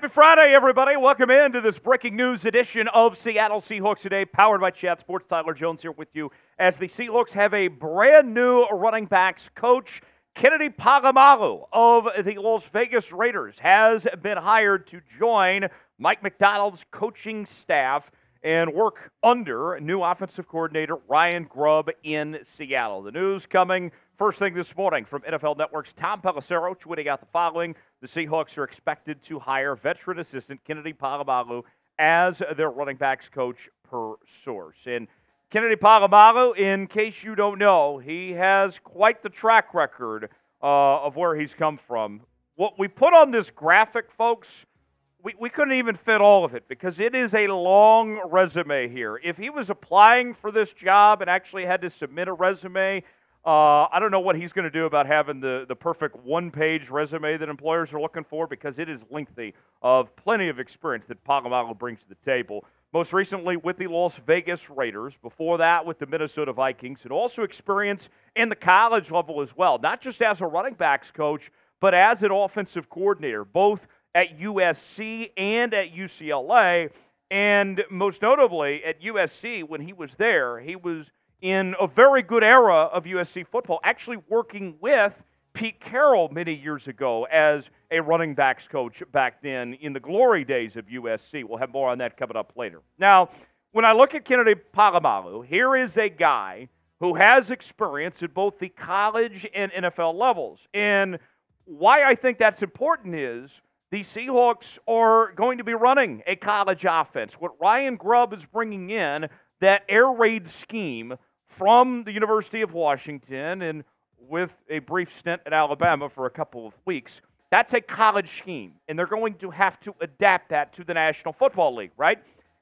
Happy Friday, everybody. Welcome into this breaking news edition of Seattle Seahawks Today, powered by Chat Sports. Tyler Jones here with you as the Seahawks have a brand new running backs coach. Kennedy Polamalu of the Las Vegas Raiders has been hired to join Mike Macdonald's coaching staff and work under new offensive coordinator Ryan Grubb in Seattle. The news coming first thing this morning from NFL Network's Tom Pelissero tweeting out the following. The Seahawks are expected to hire veteran assistant Kennedy Polamalu as their running backs coach per source. And Kennedy Polamalu, in case you don't know, he has quite the track record uh, of where he's come from. What we put on this graphic, folks, we, we couldn't even fit all of it because it is a long resume here. If he was applying for this job and actually had to submit a resume, uh, I don't know what he's going to do about having the, the perfect one page resume that employers are looking for because it is lengthy of plenty of experience that Polamalu brings to the table. Most recently with the Las Vegas Raiders, before that with the Minnesota Vikings, and also experience in the college level as well, not just as a running backs coach, but as an offensive coordinator, both at USC and at UCLA. And most notably at USC, when he was there, he was in a very good era of USC football, actually working with Pete Carroll many years ago as a running backs coach back then in the glory days of USC. We'll have more on that coming up later. Now, when I look at Kennedy Polamalu, here is a guy who has experience at both the college and NFL levels. And why I think that's important is the Seahawks are going to be running a college offense. What Ryan Grubb is bringing in, that air raid scheme, from the University of Washington and with a brief stint at Alabama for a couple of weeks. That's a college scheme, and they're going to have to adapt that to the National Football League, right?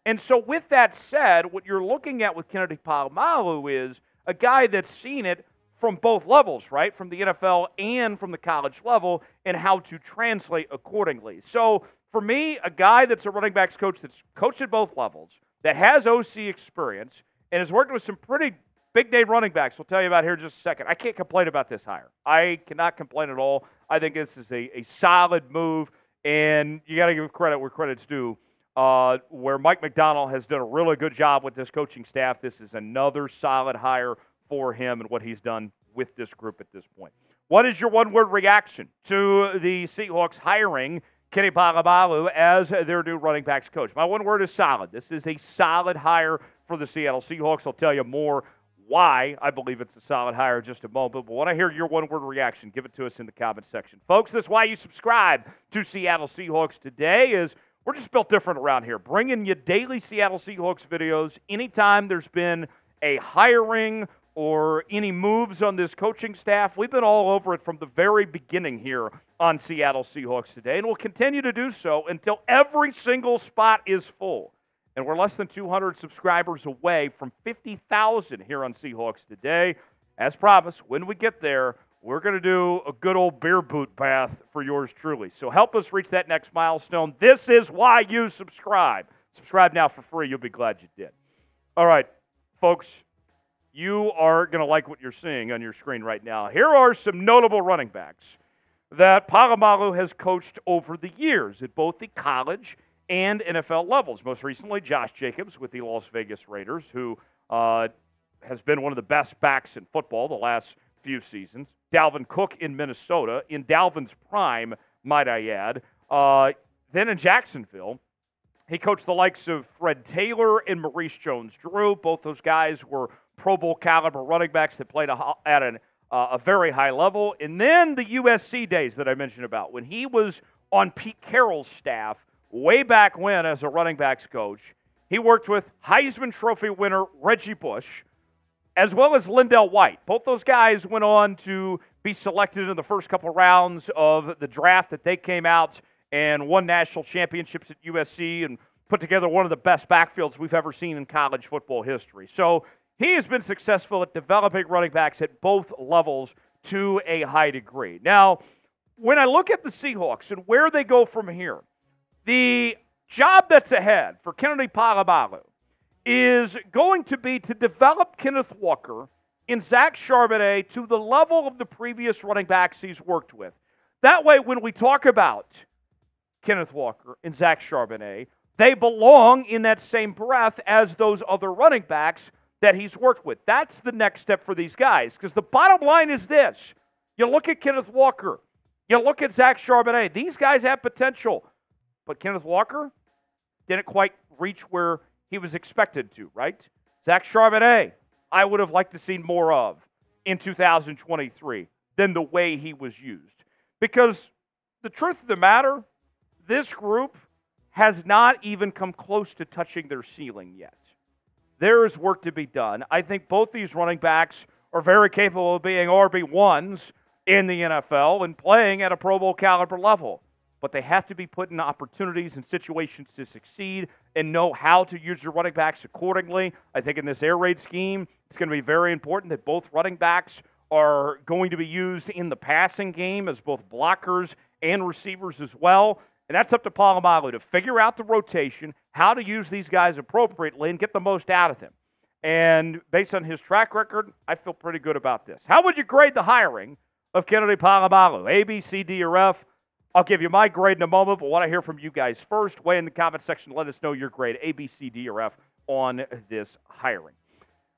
And so, with that said, what you're looking at with Kennedy Polamalu is a guy that's seen it from both levels, right? From the NFL and from the college level, and how to translate accordingly. So, for me, a guy that's a running backs coach that's coached at both levels, that has OC experience, and has worked with some pretty Big name running backs, we'll tell you about here in just a second. I can't complain about this hire. I cannot complain at all. I think this is a, a solid move, and you got to give credit where credit's due. Uh, where Mike Macdonald has done a really good job with this coaching staff. This is another solid hire for him and what he's done with this group at this point. What is your one word reaction to the Seahawks hiring Kenny Polamalu as their new running backs coach? My one word is solid. This is a solid hire for the Seattle Seahawks. I'll tell you more why I believe it's a solid hire just a moment. But when I hear your one word reaction, give it to us in the comment section. Folks, that's why you subscribe to Seattle Seahawks today is we're just built different around here, bringing you daily Seattle Seahawks videos anytime there's been a hiring or any moves on this coaching staff. We've been all over it from the very beginning here on Seattle Seahawks today, and we'll continue to do so until every single spot is full. And we're less than 200 subscribers away from 50,000 here on Seahawks today. As promised, when we get there, we're going to do a good old beer boot bath for yours truly. So help us reach that next milestone. This is why you subscribe. Subscribe now for free. You'll be glad you did. All right, folks, you are going to like what you're seeing on your screen right now. Here are some notable running backs that Polamalu has coached over the years at both the college and NFL levels. Most recently, Josh Jacobs with the Las Vegas Raiders, who uh, has been one of the best backs in football the last few seasons. Dalvin Cook in Minnesota, in Dalvin's prime, might I add. Uh, then in Jacksonville, he coached the likes of Fred Taylor and Maurice Jones Drew. Both those guys were Pro Bowl caliber running backs that played a, at an, uh, a very high level. And then the USC days that I mentioned about when he was on Pete Carroll's staff way back when as a running backs coach. He worked with Heisman Trophy winner Reggie Bush, as well as LenDale White. Both those guys went on to be selected in the first couple rounds of the draft that they came out and won national championships at USC and put together one of the best backfields we've ever seen in college football history. So he has been successful at developing running backs at both levels to a high degree. Now, when I look at the Seahawks and where they go from here, the job that's ahead for Kennedy Polamalu is going to be to develop Kenneth Walker and Zach Charbonnet to the level of the previous running backs he's worked with. That way, when we talk about Kenneth Walker and Zach Charbonnet, they belong in that same breath as those other running backs that he's worked with. That's the next step for these guys. Because the bottom line is this you look at Kenneth Walker, you look at Zach Charbonnet, these guys have potential. But Kenneth Walker didn't quite reach where he was expected to, right? Zach Charbonnet, I would have liked to see more of in 2023 than the way he was used. Because the truth of the matter, this group has not even come close to touching their ceiling yet. There is work to be done. I think both these running backs are very capable of being RB1s in the NFL and playing at a Pro Bowl caliber level. But they have to be put in opportunities and situations to succeed and know how to use your running backs accordingly. I think in this air raid scheme, it's going to be very important that both running backs are going to be used in the passing game as both blockers and receivers as well. And that's up to Polamalu to figure out the rotation, how to use these guys appropriately, and get the most out of them. And based on his track record, I feel pretty good about this. How would you grade the hiring of Kennedy Polamalu? A, B, C, D, or F? I'll give you my grade in a moment, but I want to hear from you guys first. Way in the comment section. Let us know your grade, A, B, C, D, or F, on this hiring.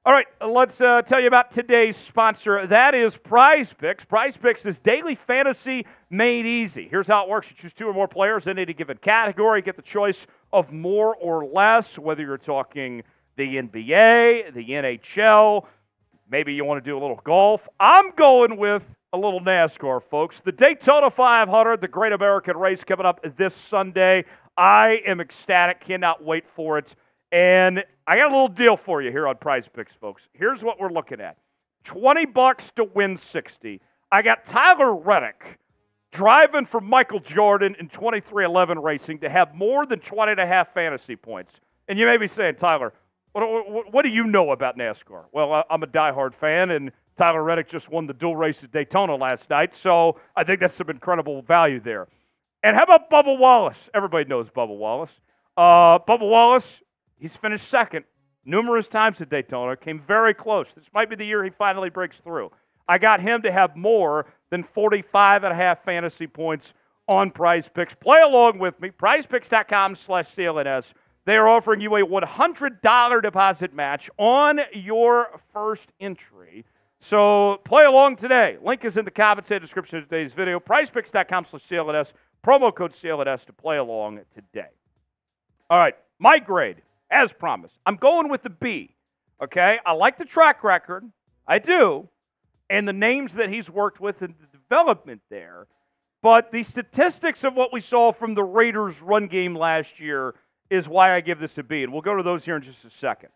All right, let's uh, tell you about today's sponsor. That is Prize Picks. Prize Picks is daily fantasy made easy. Here's how it works you choose two or more players in any given category, get the choice of more or less, whether you're talking the NBA, the NHL, maybe you want to do a little golf. I'm going with a little NASCAR, folks. The Daytona 500, the Great American Race, coming up this Sunday. I am ecstatic, cannot wait for it. And I got a little deal for you here on Prize Picks, folks. Here's what we're looking at 20 bucks to win 60. I got Tyler Reddick driving for Michael Jordan in 23XI racing to have more than 20 and a half fantasy points. And you may be saying, Tyler, what, what, what do you know about NASCAR? Well, I'm a diehard fan, and Tyler Reddick just won the dual race at Daytona last night, so I think that's some incredible value there. And how about Bubba Wallace? Everybody knows Bubba Wallace. Uh, Bubba Wallace He's finished second numerous times at Daytona, came very close. This might be the year he finally breaks through. I got him to have more than 45 and a half fantasy points on prize picks. Play along with me. Prizepicks.com slash CLNS. They are offering you a $100 deposit match on your first entry. So play along today. Link is in the and description of today's video. Prizepicks.com slash CLNS. Promo code CLNS to play along today. All right, my grade as promised. I'm going with the B. Okay? I like the track record. I do. And the names that he's worked with in the development there. But the statistics of what we saw from the Raiders' run game last year is why I give this a B. And we'll go to those here in just a second.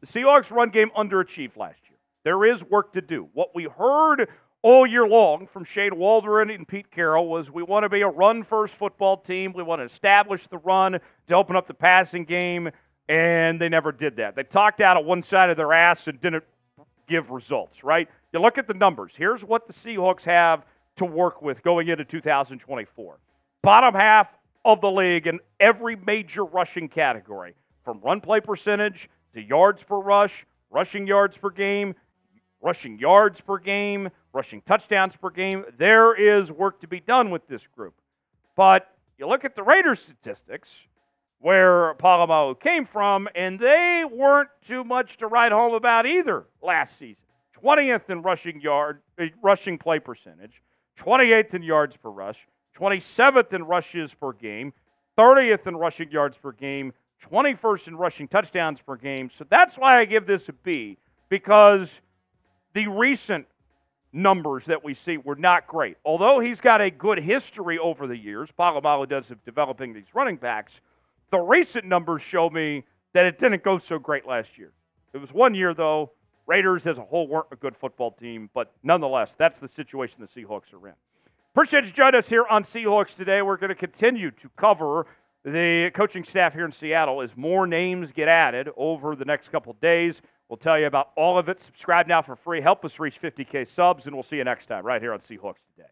The Seahawks' run game underachieved last year. There is work to do. What we heard all year long from Shane Waldron and Pete Carroll was we want to be a run first football team. We want to establish the run to open up the passing game and they never did that. They talked out of one side of their ass and didn't give results, right? You look at the numbers. Here's what the Seahawks have to work with going into 2024. Bottom half of the league in every major rushing category, from run play percentage to yards per rush, rushing yards per game, rushing yards per game, rushing touchdowns per game. There is work to be done with this group. But you look at the Raiders statistics, where Polamalu came from, and they weren't too much to write home about either last season. 20th in rushing yard, uh, rushing play percentage, 28th in yards per rush, 27th in rushes per game, 30th in rushing yards per game, 21st in rushing touchdowns per game. So that's why I give this a B because the recent numbers that we see were not great. Although he's got a good history over the years, Polamalu does of developing these running backs the recent numbers show me that it didn't go so great last year. It was one year, though. Raiders as a whole weren't a good football team, but nonetheless, that's the situation the Seahawks are in. Appreciate you joining us here on Seahawks today. We're going to continue to cover the coaching staff here in Seattle as more names get added over the next couple days. We'll tell you about all of it. Subscribe now for free. Help us reach 50K subs, and we'll see you next time right here on Seahawks Today.